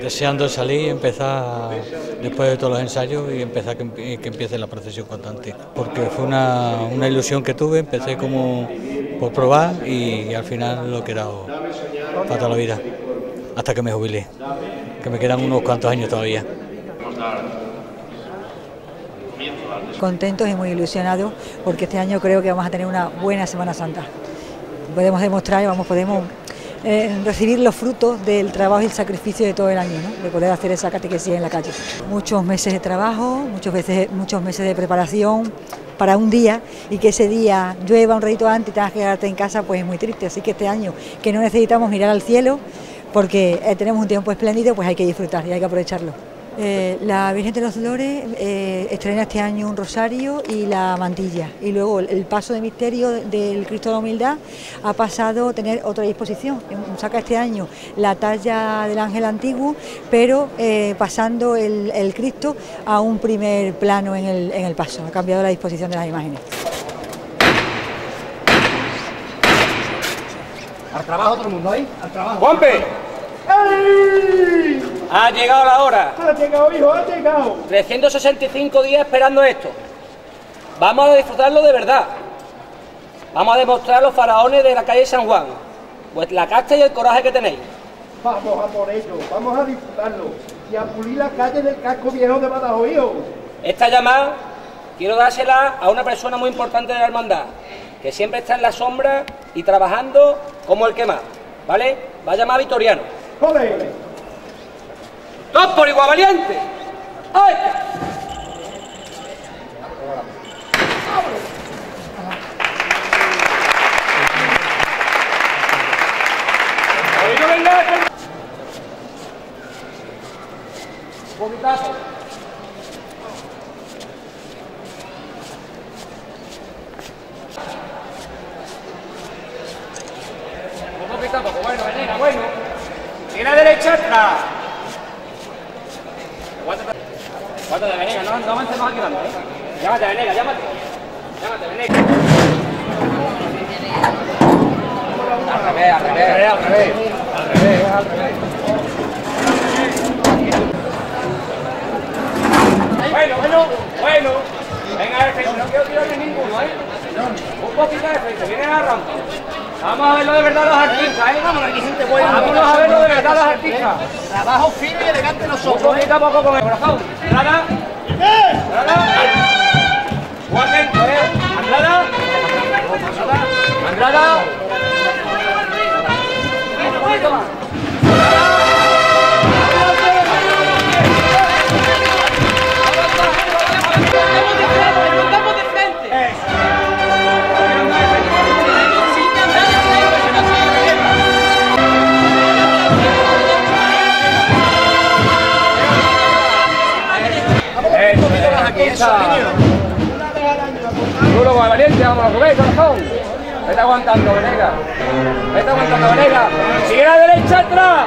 Deseando salir y empezar después de todos los ensayos y empezar que, que empiece la procesión constante. Porque fue una, una, ilusión que tuve, empecé como por probar y, al final lo he quedado para toda la vida, hasta que me jubilé, que me quedan unos cuantos años todavía. Contentos y muy ilusionados porque este año creo que vamos a tener una buena Semana Santa. Podemos demostrar, vamos, podemos eh, recibir los frutos del trabajo y el sacrificio de todo el año, ¿no? de poder hacer esa catequesis en la calle. Muchos meses de trabajo, muchos, veces, muchos meses de preparación para un día y que ese día llueva un ratito antes y tengas que quedarte en casa, pues es muy triste. Así que este año que no necesitamos mirar al cielo porque eh, tenemos un tiempo espléndido, pues hay que disfrutar y hay que aprovecharlo. Eh, la Virgen de los Dolores eh, estrena este año un rosario y la mantilla. Y luego el paso de misterio del Cristo de la Humildad ha pasado a tener otra disposición. Saca este año la talla del ángel antiguo, pero eh, pasando el, Cristo a un primer plano en el, en el paso. Ha cambiado la disposición de las imágenes. Al trabajo todo el mundo ahí, al trabajo. ¡Juanpe! Ha llegado la hora. Ha llegado, hijo, ha llegado. 365 días esperando esto. Vamos a disfrutarlo de verdad. Vamos a demostrar a los faraones de la calle San Juan, pues la casta y el coraje que tenéis. Vamos a por ello, vamos a disfrutarlo y a pulir la calle del casco viejo de Badajoz, hijo. Esta llamada quiero dársela a una persona muy importante de la hermandad, que siempre está en la sombra y trabajando como el que más, ¿vale? Va a llamar a Vitoriano. ¡Joder! ¡Dos por igual valiente! ¡Ay! ¡Hoy no venga! Un poquitazo, bueno, venga, bueno. Tira derecha atrás. Aguántate, Venega, no, no avances más aquí ¿eh? Llámate, Venega, llámate. Llámate, Venega. Al revés, al revés. Al revés, al revés. Al revés, Bueno, bueno, bueno. Venga, F, no quiero tirarle ninguno, ¿eh? Un poquito de frente, viene a rampa. Vamos a verlo de verdad los artistas, ¿eh? Vamos, aquí gente buena. A verlo de verdad los artistas. Trabajo fino y elegante nosotros. Un poquito a poco con el corazón. ¿eh? Andrada. Andrada. Duro con valiente, vamos a comer, corazón. Vete aguantando, Venega. Vete aguantando, Venega. Sigue a la derecha, atrás.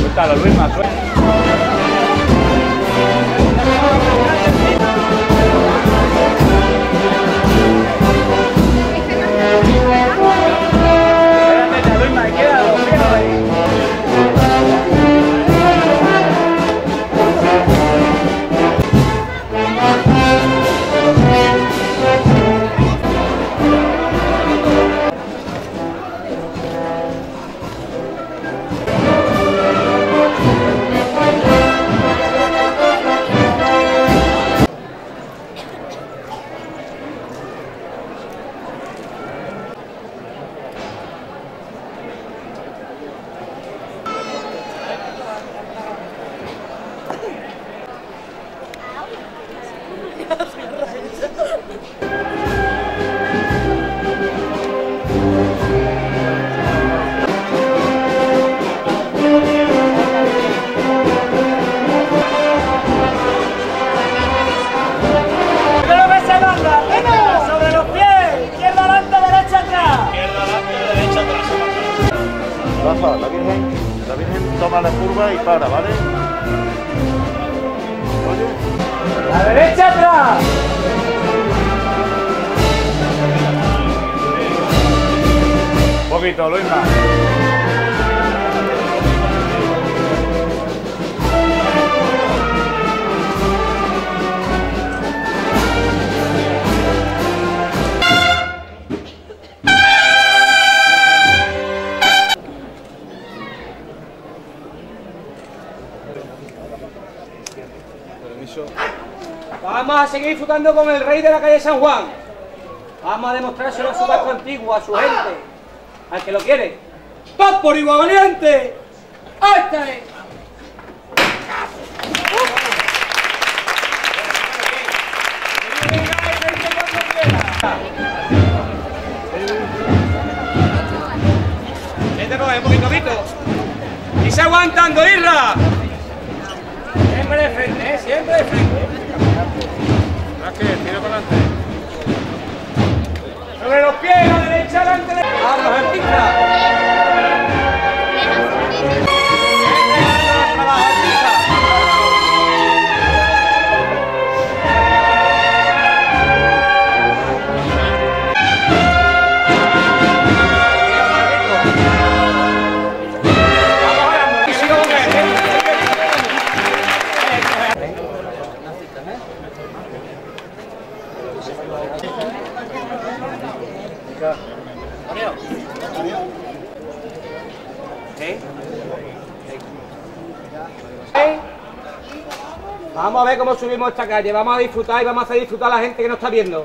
Suéltalo, Luis, más suelta. Toma la curva y para, ¿vale? Oye, ¡La derecha atrás! Un poquito, Luisma. Vamos a seguir disfrutando con el rey de la calle San Juan. Vamos a demostrárselo a su barco antiguo, a su gente, al que lo quiere. ¡Top por igual valiente! ¡Ahí está! eh. Vete por ahí, un poquito, Vito. Y se aguantando, Irra. Siempre de frente, ¿eh? Siempre de frente. tira para adelante. Sobre los pies, la derecha, adelante. Artista. Vamos a ver cómo subimos esta calle, vamos a disfrutar y vamos a hacer disfrutar a la gente que nos está viendo.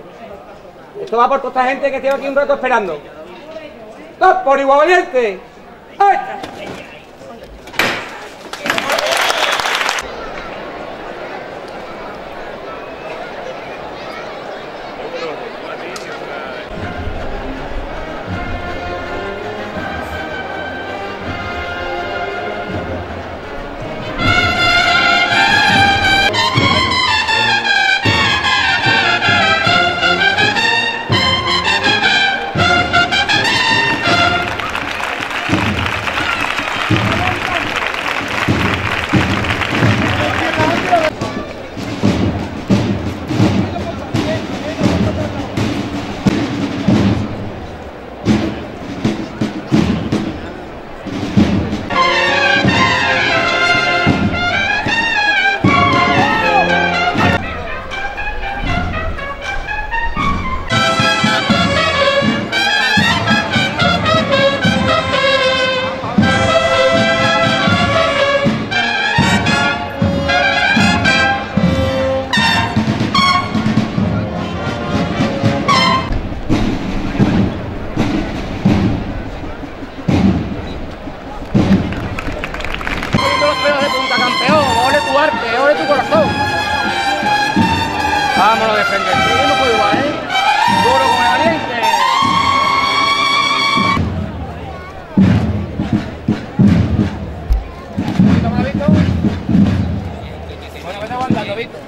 Esto va por toda esta gente que tiene aquí un rato esperando. ¡Dos por igual valiente! ¡Ahí está! Vámonos de frente. Seguimos por igual, ¿eh? Duro como el valiente. ¿Poquito más, Víctor? Bueno, vete aguantando, Víctor.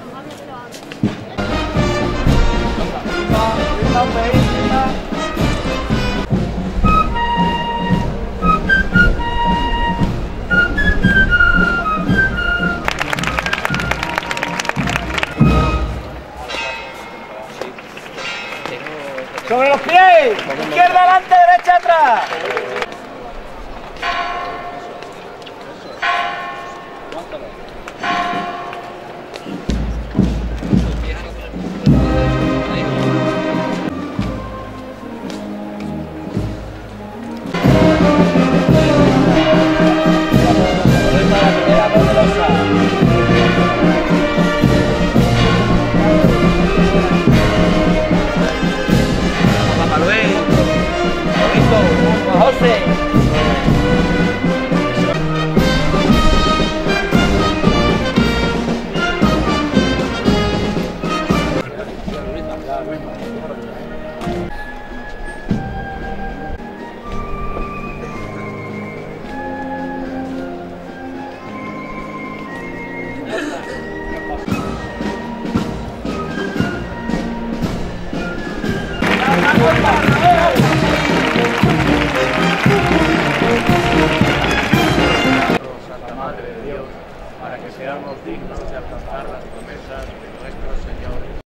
Izquierda adelante, derecha atrás.